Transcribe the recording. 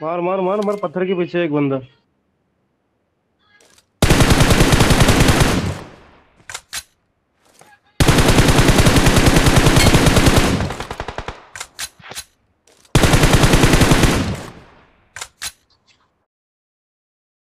मार मार मार मार पत्थर के पीछे एक बंदा।